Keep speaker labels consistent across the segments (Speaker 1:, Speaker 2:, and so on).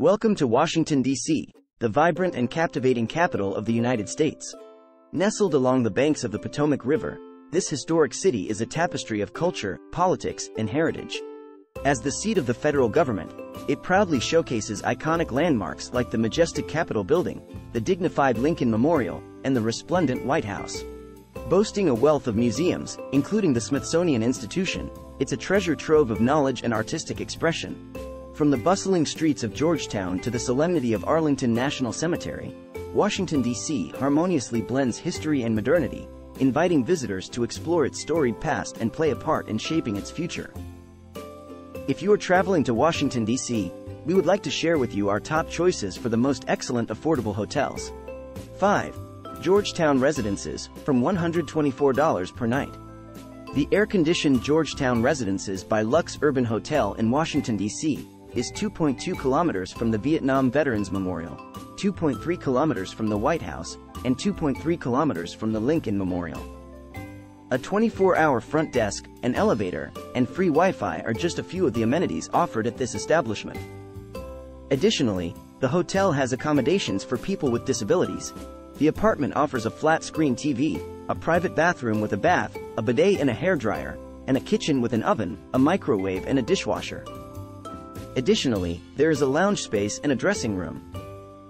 Speaker 1: Welcome to Washington, D.C., the vibrant and captivating capital of the United States. Nestled along the banks of the Potomac River, this historic city is a tapestry of culture, politics, and heritage. As the seat of the federal government, it proudly showcases iconic landmarks like the majestic Capitol building, the dignified Lincoln Memorial, and the resplendent White House. Boasting a wealth of museums, including the Smithsonian Institution, it's a treasure trove of knowledge and artistic expression. From the bustling streets of Georgetown to the solemnity of Arlington National Cemetery, Washington, D.C. harmoniously blends history and modernity, inviting visitors to explore its storied past and play a part in shaping its future. If you are traveling to Washington, D.C., we would like to share with you our top choices for the most excellent affordable hotels. 5. Georgetown Residences, from $124 per night. The air-conditioned Georgetown Residences by Lux Urban Hotel in Washington, D.C is 2.2 kilometers from the Vietnam Veterans Memorial, 2.3 kilometers from the White House, and 2.3 kilometers from the Lincoln Memorial. A 24-hour front desk, an elevator, and free Wi-Fi are just a few of the amenities offered at this establishment. Additionally, the hotel has accommodations for people with disabilities. The apartment offers a flat-screen TV, a private bathroom with a bath, a bidet and a hairdryer, and a kitchen with an oven, a microwave and a dishwasher. Additionally, there is a lounge space and a dressing room.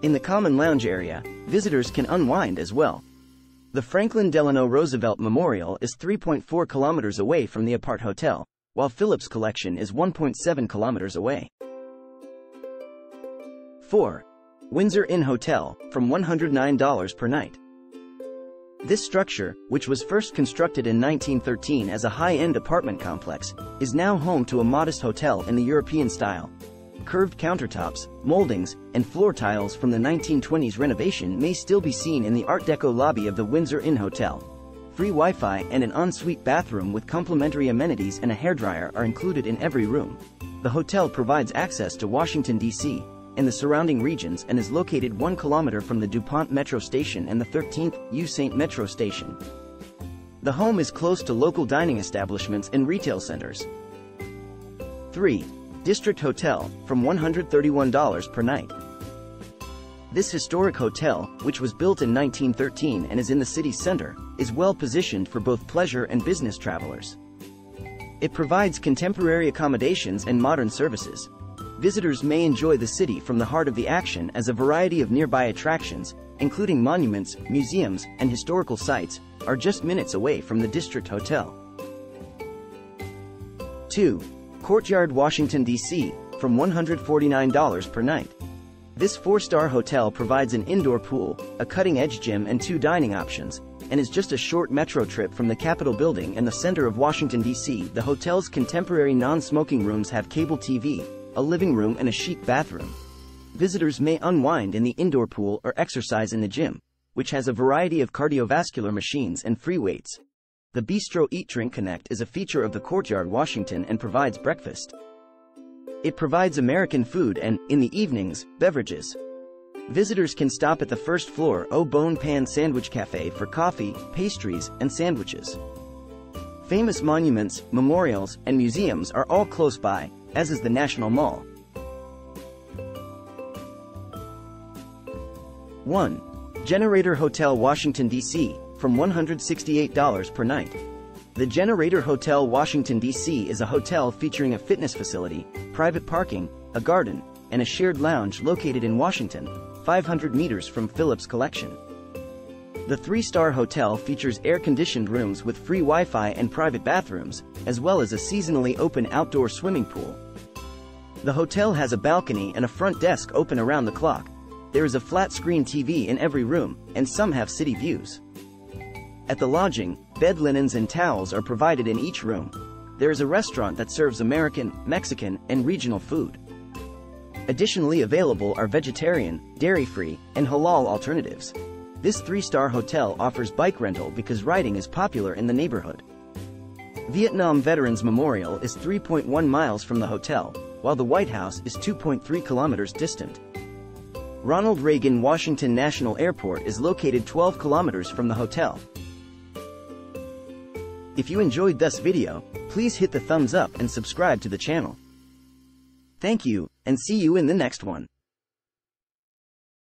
Speaker 1: In the common lounge area, visitors can unwind as well. The Franklin Delano Roosevelt Memorial is 3.4 kilometers away from the Apart Hotel, while Phillips Collection is 1.7 kilometers away. 4. Windsor Inn Hotel, from $109 per night. This structure, which was first constructed in 1913 as a high-end apartment complex, is now home to a modest hotel in the European style. Curved countertops, moldings, and floor tiles from the 1920s renovation may still be seen in the Art Deco lobby of the Windsor Inn Hotel. Free Wi-Fi and an ensuite bathroom with complimentary amenities and a hairdryer are included in every room. The hotel provides access to Washington, D.C., and the surrounding regions and is located 1 kilometer from the DuPont Metro Station and the 13th U Saint Metro Station. The home is close to local dining establishments and retail centers. 3. District Hotel, from $131 per night. This historic hotel, which was built in 1913 and is in the city's center, is well positioned for both pleasure and business travelers. It provides contemporary accommodations and modern services, visitors may enjoy the city from the heart of the action as a variety of nearby attractions, including monuments, museums, and historical sites, are just minutes away from the District Hotel. 2. Courtyard Washington, D.C., from $149 per night. This four-star hotel provides an indoor pool, a cutting-edge gym and two dining options, and is just a short metro trip from the Capitol building and the center of Washington, D.C. The hotel's contemporary non-smoking rooms have cable TV, a living room and a chic bathroom. Visitors may unwind in the indoor pool or exercise in the gym, which has a variety of cardiovascular machines and free weights. The Bistro Eat Drink Connect is a feature of the Courtyard Washington and provides breakfast. It provides American food and, in the evenings, beverages. Visitors can stop at the first floor Au Bon Pain Sandwich Cafe for coffee, pastries, and sandwiches. Famous monuments, memorials, and museums are all close by, as is the National Mall. 1. Generator Hotel Washington, D.C., from $168 per night. The Generator Hotel Washington, D.C. is a hotel featuring a fitness facility, private parking, a garden, and a shared lounge located in Washington, 500 meters from Phillips Collection. The three-star hotel features air-conditioned rooms with free Wi-Fi and private bathrooms, as well as a seasonally open outdoor swimming pool. The hotel has a balcony and a front desk open around the clock. There is a flat-screen TV in every room, and some have city views. At the lodging, bed linens and towels are provided in each room. There is a restaurant that serves American, Mexican, and regional food. Additionally available are vegetarian, dairy-free, and halal alternatives. This three-star hotel offers bike rental because riding is popular in the neighborhood. Vietnam Veterans Memorial is 3.1 miles from the hotel, while the White House is 2.3 kilometers distant. Ronald Reagan Washington National Airport is located 12 kilometers from the hotel. If you enjoyed this video, please hit the thumbs up and subscribe to the channel. Thank you, and see you in the next one.